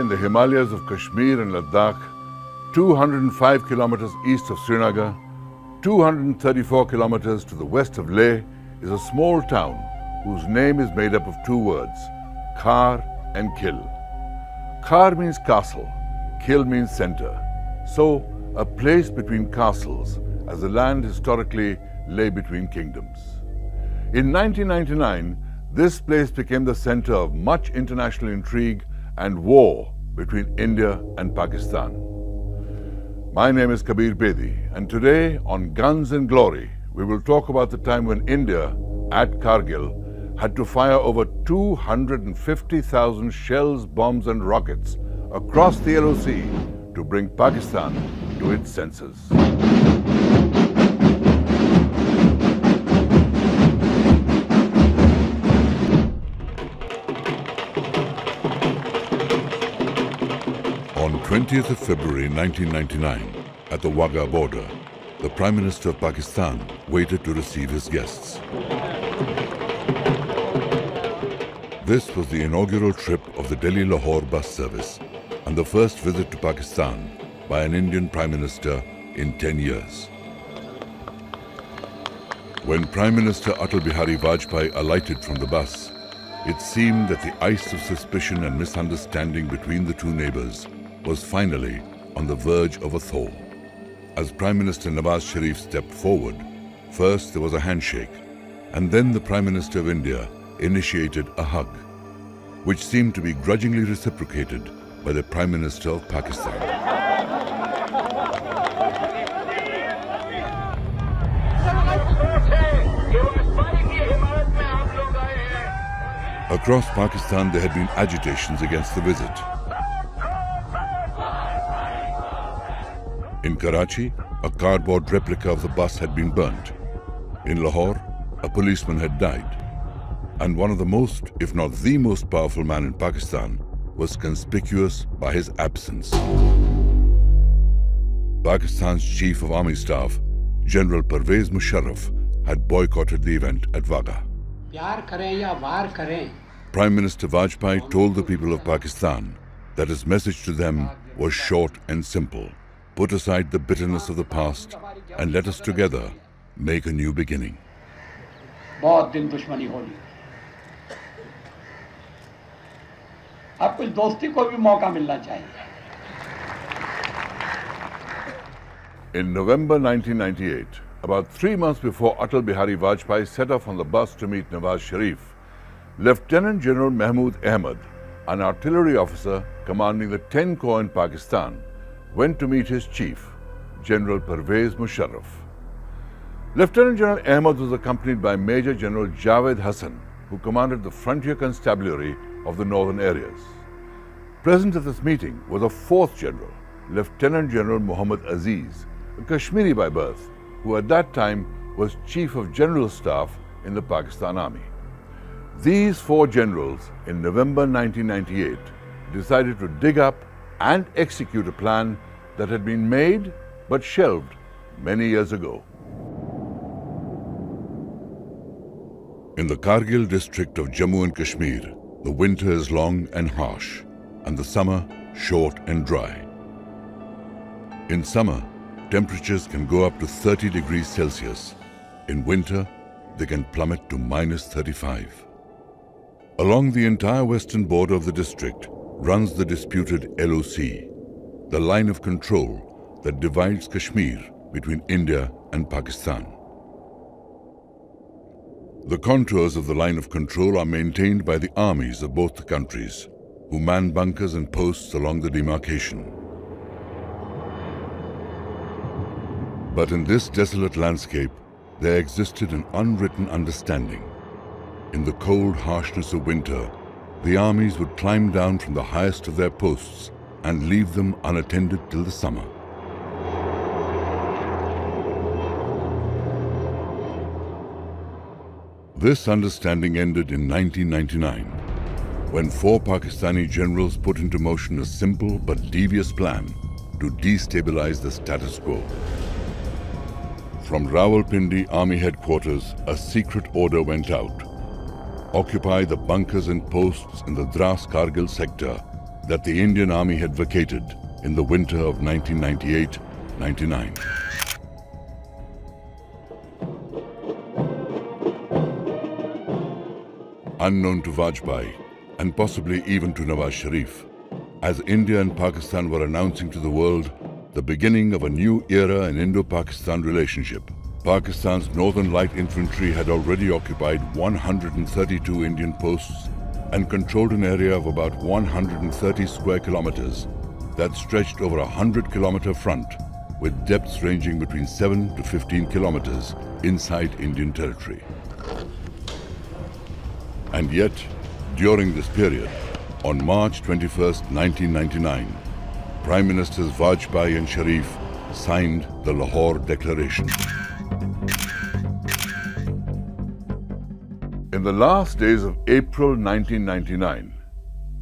In the Himalayas of Kashmir and Ladakh, 205 kilometers east of Srinagar, 234 kilometers to the west of Leh, is a small town whose name is made up of two words, Khar and Kil. Khar means castle, Kil means center. So, a place between castles, as the land historically lay between kingdoms. In 1999, this place became the center of much international intrigue and war between India and Pakistan. My name is Kabir Bedi, and today on Guns and Glory, we will talk about the time when India, at Kargil, had to fire over 250,000 shells, bombs, and rockets across the LOC to bring Pakistan to its senses. 20th of February 1999, at the Wagah border, the Prime Minister of Pakistan waited to receive his guests. This was the inaugural trip of the Delhi-Lahore bus service and the first visit to Pakistan by an Indian Prime Minister in 10 years. When Prime Minister Atal Bihari Vajpayee alighted from the bus, it seemed that the ice of suspicion and misunderstanding between the two neighbors was finally on the verge of a thaw. As Prime Minister Nawaz Sharif stepped forward, first there was a handshake, and then the Prime Minister of India initiated a hug, which seemed to be grudgingly reciprocated by the Prime Minister of Pakistan. Across Pakistan, there had been agitations against the visit. Karachi, a cardboard replica of the bus had been burnt. In Lahore, a policeman had died. And one of the most, if not the most powerful man in Pakistan was conspicuous by his absence. Pakistan's Chief of Army Staff, General Pervez Musharraf, had boycotted the event at Wagah. Prime Minister Vajpayee told the people of Pakistan that his message to them was short and simple. Put aside the bitterness of the past and let us together make a new beginning. बहुत दिन दुश्मनी होली अब कुछ दोस्ती को भी मौका मिलना चाहिए In November 1998, about three months before Atal Bihari Vajpayee set off on the bus to meet Nawaz Sharif, Lieutenant General Mahmood Ahmad, an artillery officer commanding the 10 Corps in Pakistan, went to meet his chief, General Pervez Musharraf. Lieutenant General Ahmad was accompanied by Major General Javed Hassan, who commanded the frontier constabulary of the northern areas. Present at this meeting was a fourth general, Lieutenant General Muhammad Aziz, a Kashmiri by birth, who at that time was Chief of General Staff in the Pakistan Army. These four generals in November 1998 decided to dig up and execute a plan that had been made but shelved many years ago. In the Kargil district of Jammu and Kashmir, the winter is long and harsh, and the summer short and dry. In summer, temperatures can go up to 30 degrees Celsius. In winter, they can plummet to minus 35. Along the entire western border of the district runs the disputed LOC, the line of control that divides Kashmir between India and Pakistan. The contours of the line of control are maintained by the armies of both the countries, who man bunkers and posts along the demarcation. But in this desolate landscape, there existed an unwritten understanding in the cold harshness of winter, the armies would climb down from the highest of their posts and leave them unattended till the summer. This understanding ended in 1999, when four Pakistani generals put into motion a simple but devious plan to destabilize the status quo. From Rawalpindi Army Headquarters, a secret order went out occupy the bunkers and posts in the Dras Kargil sector, that the Indian Army had vacated in the winter of 1998 99. Unknown to Vajpayee, and possibly even to Nawaz Sharif, as India and Pakistan were announcing to the world the beginning of a new era in Indo Pakistan relationship. Pakistan's Northern Light Infantry had already occupied 132 Indian posts and controlled an area of about 130 square kilometers that stretched over a 100 kilometer front with depths ranging between 7 to 15 kilometers inside Indian territory. And yet, during this period, on March 21, 1999, Prime Ministers Vajpayee and Sharif signed the Lahore Declaration. In the last days of April 1999,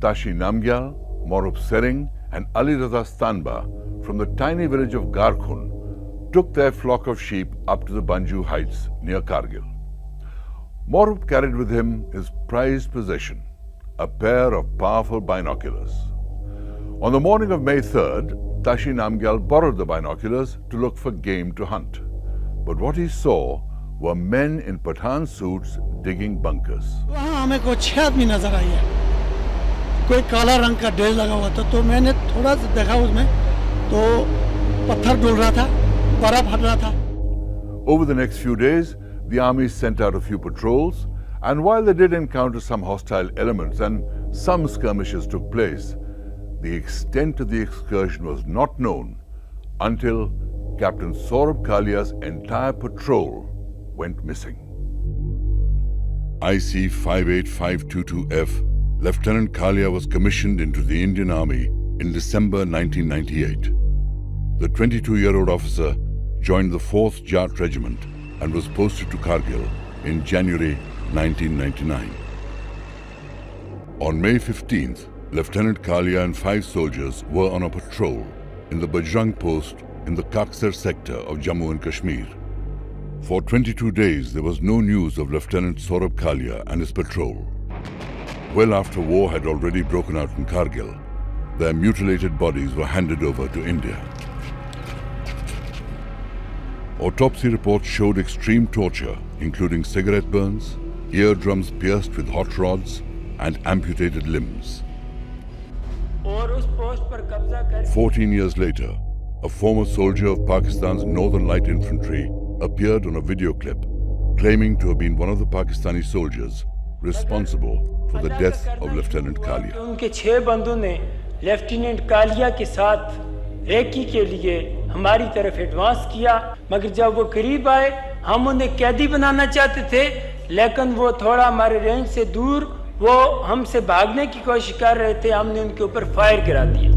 Tashi Namgyal, Morup Tsering, and Ali Raza Stanba from the tiny village of Garkhun took their flock of sheep up to the Banju Heights near Kargil. Morup carried with him his prized possession, a pair of powerful binoculars. On the morning of May 3rd, Tashi Namgyal borrowed the binoculars to look for game to hunt. But what he saw were men in Pathan suits digging bunkers. वहाँ हमें को छह आदमी नजर आई है कोई काला रंग का ड्रेस लगा हुआ था तो मैंने थोड़ा सा देखा उसमें तो पत्थर डुल रहा था बर्फ हट रहा था Over the next few days, the army sent out a few patrols, and while they did encounter some hostile elements and some skirmishes took place, the extent of the excursion was not known until Captain Saurabh Kalia's entire patrol went missing. IC 58522F, Lieutenant Kalia was commissioned into the Indian Army in December 1998. The 22 year old officer joined the 4th Jat Regiment and was posted to Kargil in January 1999. On May 15th, Lieutenant Kalia and five soldiers were on a patrol in the Bajrang post in the Kaksar sector of Jammu and Kashmir. For 22 days, there was no news of Lieutenant Saurabh Kalia and his patrol. Well after war had already broken out in Kargil, their mutilated bodies were handed over to India. Autopsy reports showed extreme torture, including cigarette burns, eardrums pierced with hot rods, and amputated limbs. 14 years later, a former soldier of Pakistan's Northern Light Infantry appeared on a video clip claiming to have been one of the Pakistani soldiers responsible for the death of Lieutenant Kalia. उनके छह बंदों ने lieutenant Kaliya के साथ recce के लिए हमारी तरफ़ एडवांस किया मगर जब वो करीब आए हम उन्हें कैदी बनाना चाहते थे लेकिन वो थोड़ा हमारे रेंज से दूर वो हमसे भागने की कोशिश कर रहे थे हमने उनके ऊपर फायर गिरा दिया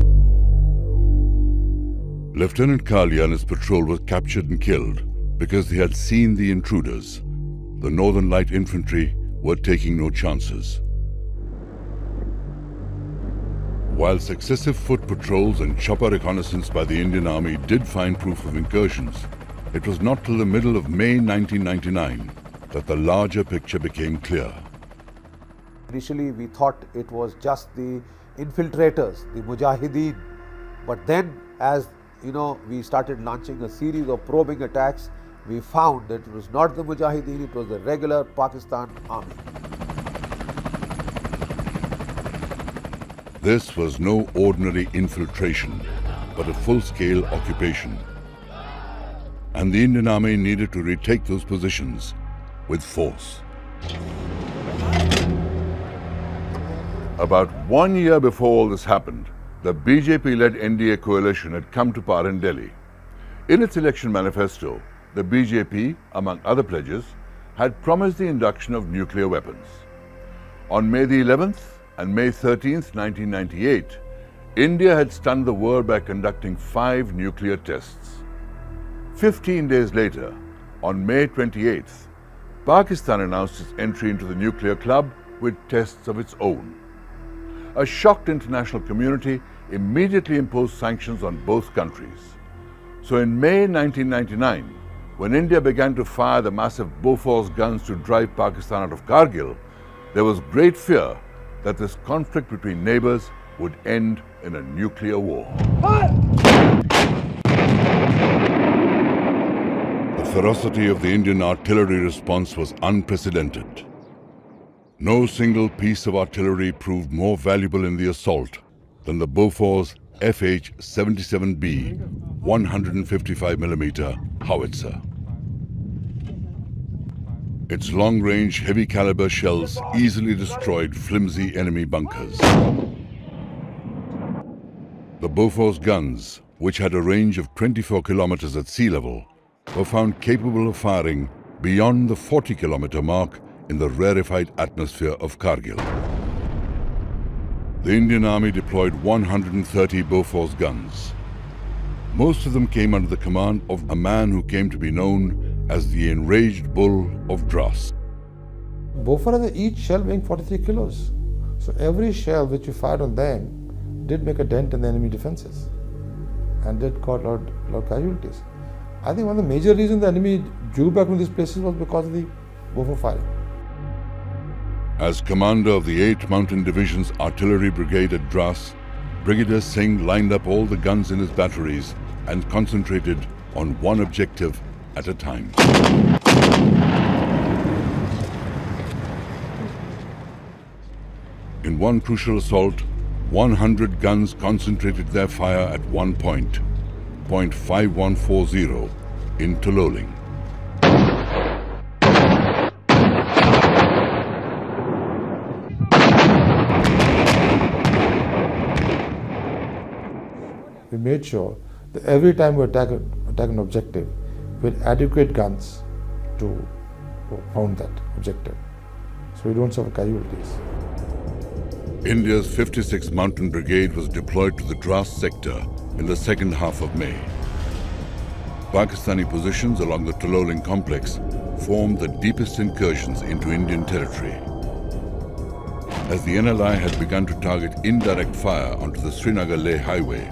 Lieutenant Kalia and his patrol were captured and killed because they had seen the intruders. The Northern Light Infantry were taking no chances. While successive foot patrols and chopper reconnaissance by the Indian Army did find proof of incursions, it was not till the middle of May 1999 that the larger picture became clear. Initially, we thought it was just the infiltrators, the Mujahideen. But then, as you know, we started launching a series of probing attacks. We found that it was not the Mujahideen, it was the regular Pakistan army. This was no ordinary infiltration, but a full scale occupation. And the Indian Army needed to retake those positions with force. About one year before all this happened, the BJP led NDA coalition had come to power in Delhi. In its election manifesto, the BJP, among other pledges, had promised the induction of nuclear weapons. On May the 11th and May 13th, 1998, India had stunned the world by conducting five nuclear tests. 15 days later, on May 28th, Pakistan announced its entry into the nuclear club with tests of its own. A shocked international community immediately imposed sanctions on both countries. So in May 1999, when India began to fire the massive Bofors guns to drive Pakistan out of Kargil, there was great fear that this conflict between neighbors would end in a nuclear war. The ferocity of the Indian artillery response was unprecedented. No single piece of artillery proved more valuable in the assault than the Bofors FH-77B 155mm howitzer. Its long-range heavy caliber shells easily destroyed flimsy enemy bunkers. The Bofors guns, which had a range of 24 kilometers at sea level, were found capable of firing beyond the 40 kilometer mark in the rarefied atmosphere of Kargil. The Indian Army deployed 130 Bofors guns. Most of them came under the command of a man who came to be known as the Enraged Bull of Dras. Bofor had each shell weighing 43 kilos. So every shell which you fired on them did make a dent in the enemy defenses and did cause a lot, lot of casualties. I think one of the major reasons the enemy drew back from these places was because of the Bofor firing. As commander of the 8th Mountain Division's Artillery Brigade at Dras, Brigadier Singh lined up all the guns in his batteries and concentrated on one objective at a time. In one crucial assault, 100 guns concentrated their fire at one point, point 5140 in Tololing. We made sure that every time we attack, attack an objective, we had adequate guns to pound that objective. So we don't suffer casualties. India's 56th Mountain Brigade was deployed to the Dras sector in the second half of May. Pakistani positions along the Tololing complex formed the deepest incursions into Indian territory. As the NLI had begun to target indirect fire onto the Srinagar-Leh highway,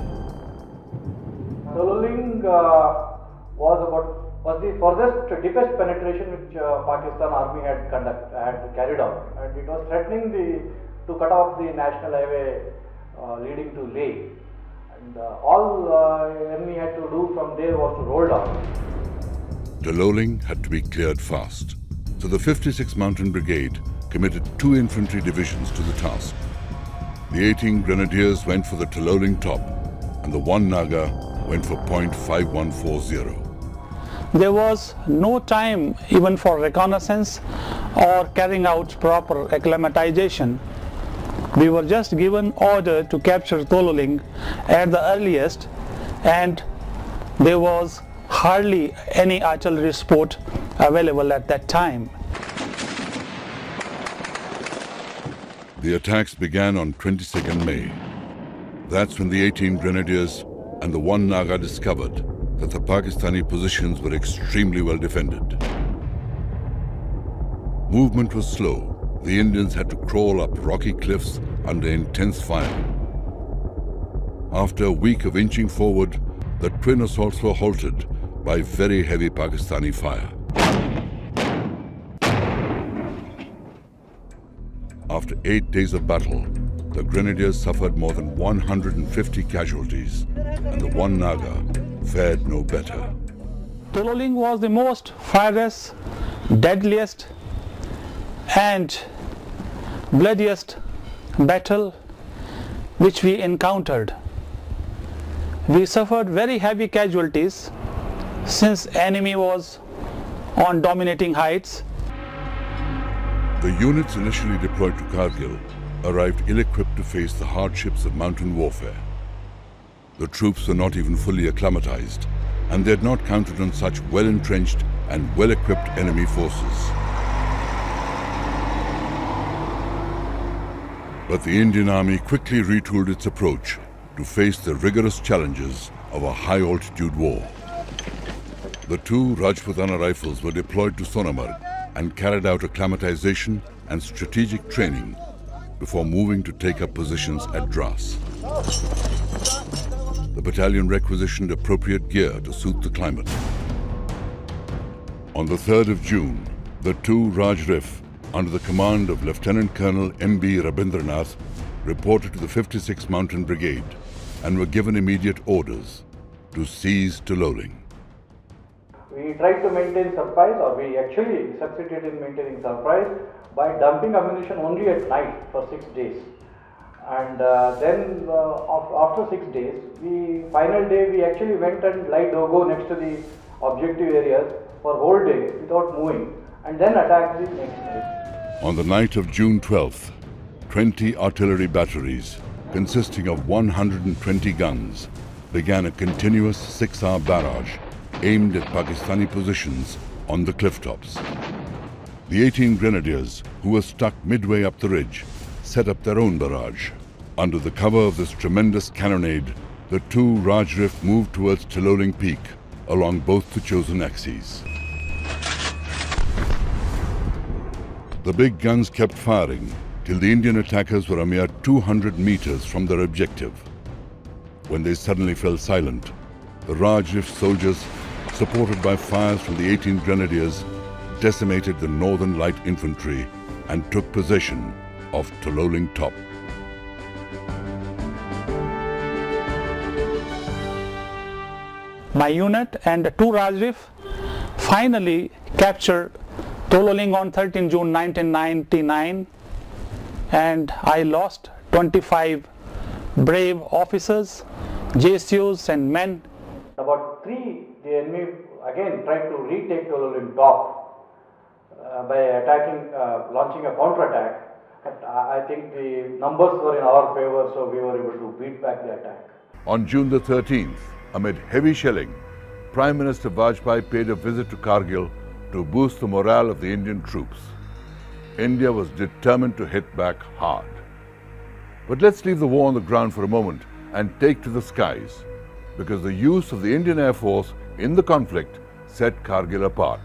Tololing uh, was about was the furthest deepest penetration which uh, Pakistan Army had conduct had carried out, and it was threatening the to cut off the national highway uh, leading to Leh. And uh, all uh, enemy had to do from there was to roll down. Tololing had to be cleared fast. So the 56th Mountain Brigade committed two infantry divisions to the task. The 18 Grenadiers went for the Tololing top, and the 1 Naga went for point 5140. There was no time even for reconnaissance or carrying out proper acclimatization. We were just given order to capture Tololing at the earliest and there was hardly any artillery support available at that time. The attacks began on 22nd May. That's when the 18 Grenadiers and the 1 Naga discovered that the Pakistani positions were extremely well defended. Movement was slow. The Indians had to crawl up rocky cliffs under intense fire. After a week of inching forward, the twin assaults were halted by very heavy Pakistani fire. After eight days of battle, the Grenadiers suffered more than 150 casualties, and the 1 Naga fared no better. Tololing was the most fierce, deadliest and bloodiest battle which we encountered. We suffered very heavy casualties since enemy was on dominating heights. The units initially deployed to Kargil arrived ill-equipped to face the hardships of mountain warfare. The troops were not even fully acclimatized, and they had not counted on such well-entrenched and well-equipped enemy forces. But the Indian Army quickly retooled its approach to face the rigorous challenges of a high-altitude war. The two Rajputana rifles were deployed to Sonamarg and carried out acclimatization and strategic training before moving to take up positions at Dras. The battalion requisitioned appropriate gear to suit the climate. On the 3rd of June, the two Raj Rif, under the command of Lieutenant Colonel M.B. Rabindranath, reported to the 56th Mountain Brigade and were given immediate orders to seize Tololing. We tried to maintain surprise, or we actually succeeded in maintaining surprise by dumping ammunition only at night for six days. And uh, then uh, after six days, we final day we actually went and lied Dogo next to the objective areas for whole day without moving, and then attacked the next day. On the night of June 12th, 20 artillery batteries consisting of 120 guns began a continuous six-hour barrage aimed at Pakistani positions on the cliff tops. The 18 grenadiers, who were stuck midway up the ridge, set up their own barrage. Under the cover of this tremendous cannonade, the two Rajrif moved towards Tololing Peak along both the chosen axes. The big guns kept firing till the Indian attackers were a mere 200 meters from their objective. When they suddenly fell silent, the Rajrif soldiers, supported by fires from the 18 grenadiers, decimated the Northern Light Infantry and took possession of Tololing Top. My unit and two Rajrif finally captured Tololing on 13 June 1999 and I lost 25 brave officers, JCOs and men. About three, the enemy again tried to retake Tololing top uh, by attacking, uh, launching a counterattack. I think the numbers were in our favor, so we were able to beat back the attack. On June the 13th, amid heavy shelling, Prime Minister Vajpayee paid a visit to Kargil to boost the morale of the Indian troops. India was determined to hit back hard. But let's leave the war on the ground for a moment and take to the skies, because the use of the Indian Air Force in the conflict set Kargil apart,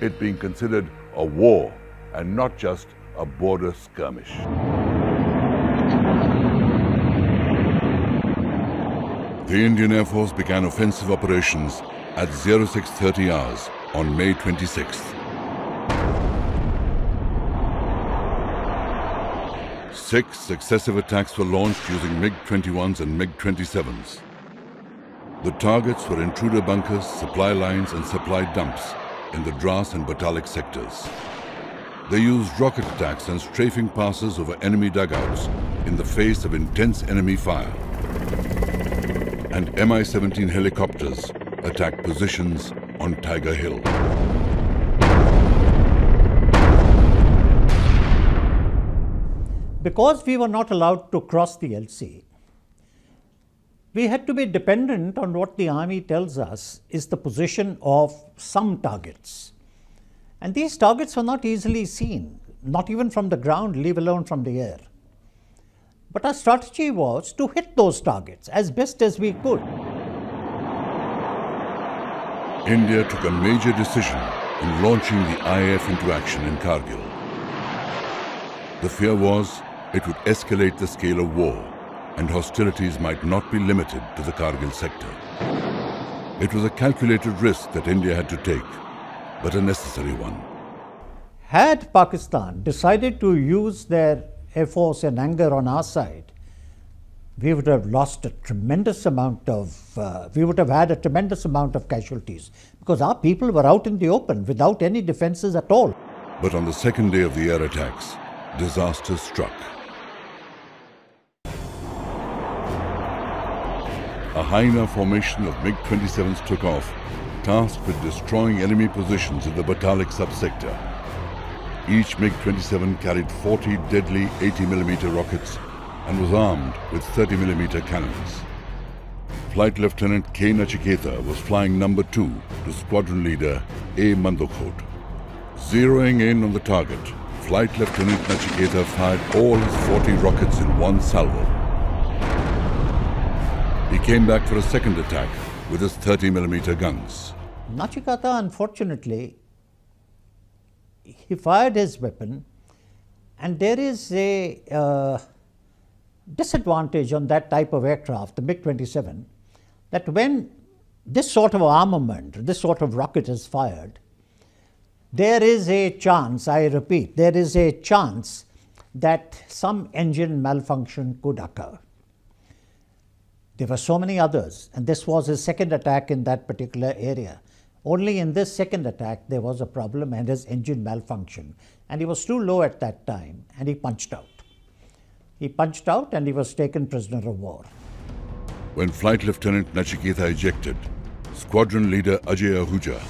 it being considered a war and not just a border skirmish. The Indian Air Force began offensive operations at 0630 hours on May 26th. Six successive attacks were launched using MiG-21s and MiG-27s. The targets were intruder bunkers, supply lines and supply dumps in the Dras and Batalik sectors. They used rocket attacks and strafing passes over enemy dugouts in the face of intense enemy fire. And Mi-17 helicopters attacked positions on Tiger Hill. Because we were not allowed to cross the LC, we had to be dependent on what the army tells us is the position of some targets. And these targets were not easily seen, not even from the ground, leave alone from the air. But our strategy was to hit those targets as best as we could. India took a major decision in launching the IAF into action in Kargil. The fear was it would escalate the scale of war and hostilities might not be limited to the Kargil sector. It was a calculated risk that India had to take, but a necessary one. Had Pakistan decided to use their air force and anger on our side, we would have lost a tremendous amount of, uh, we would have had a tremendous amount of casualties because our people were out in the open without any defenses at all. But on the second day of the air attacks, disaster struck. A Hyena formation of MiG-27s took off, tasked with destroying enemy positions in the Batalik subsector. Each MiG-27 carried 40 deadly 80mm rockets and was armed with 30mm cannons. Flight Lieutenant K. Nachiketa was flying number two to squadron leader A. Mandokhot. Zeroing in on the target, Flight Lieutenant Nachiketa fired all his 40 rockets in one salvo. He came back for a second attack with his 30mm guns. Nachiketa, unfortunately, he fired his weapon and there is a uh, disadvantage on that type of aircraft, the MiG-27, that when this sort of armament, this sort of rocket is fired, there is a chance, I repeat, there is a chance that some engine malfunction could occur. There were so many others, and this was his second attack in that particular area. Only in this second attack there was a problem and his engine malfunctioned and he was too low at that time, and he punched out. He punched out and he was taken prisoner of war. When Flight Lieutenant Nachiketa ejected, Squadron Leader Ajay Ahuja,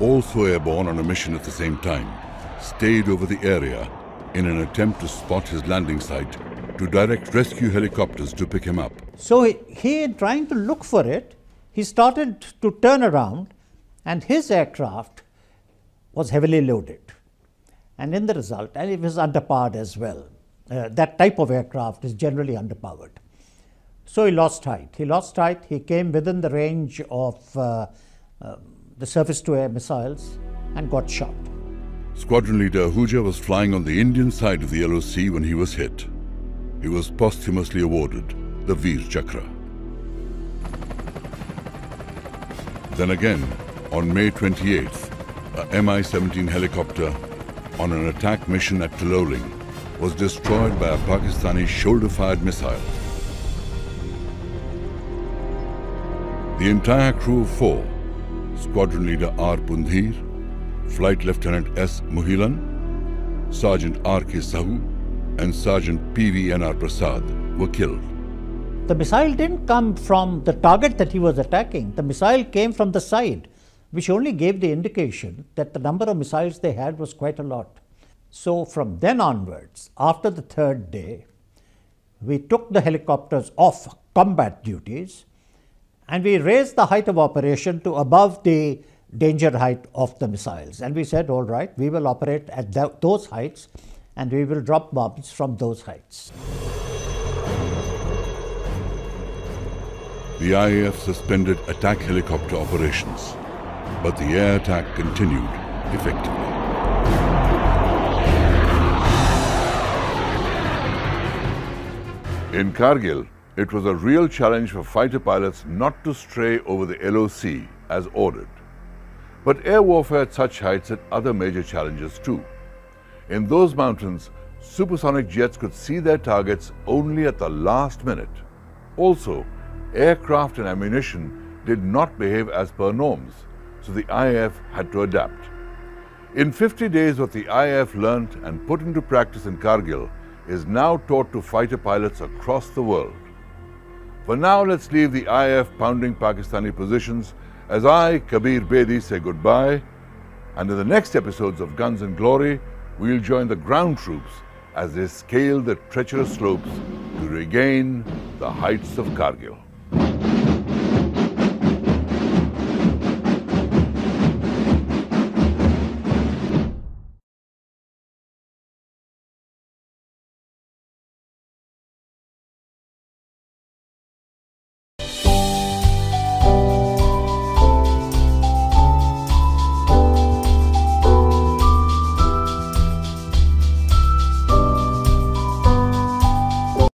also airborne on a mission at the same time, stayed over the area in an attempt to spot his landing site to direct rescue helicopters to pick him up. So he, he trying to look for it, he started to turn around and his aircraft was heavily loaded. And in the result, and it was underpowered as well. Uh, that type of aircraft is generally underpowered. So he lost height. He lost height. He came within the range of uh, uh, the surface to air missiles and got shot. Squadron leader Ahuja was flying on the Indian side of the LOC when he was hit. He was posthumously awarded the Veer Chakra. Then again, on May 28th, a Mi-17 helicopter on an attack mission at Tololing was destroyed by a Pakistani shoulder-fired missile. The entire crew of four, Squadron Leader R. Pundhir, Flight Lieutenant S. Muhilan, Sergeant R. K. Sahu, and Sergeant P. V. N. R. Prasad were killed. The missile didn't come from the target that he was attacking. The missile came from the side, which only gave the indication that the number of missiles they had was quite a lot. So from then onwards, after the third day, we took the helicopters off combat duties and we raised the height of operation to above the danger height of the missiles. And we said, all right, we will operate at th those heights and we will drop bombs from those heights. The IAF suspended attack helicopter operations, but the air attack continued effectively. In Kargil, it was a real challenge for fighter pilots not to stray over the LOC as ordered. But air warfare at such heights had other major challenges too. In those mountains, supersonic jets could see their targets only at the last minute. Also, aircraft and ammunition did not behave as per norms, so the IAF had to adapt. In 50 days, what the IAF learnt and put into practice in Kargil is now taught to fighter pilots across the world. For now, let's leave the IAF pounding Pakistani positions as I, Kabir Bedi, say goodbye. And in the next episodes of Guns and Glory, we'll join the ground troops as they scale the treacherous slopes to regain the heights of Kargil.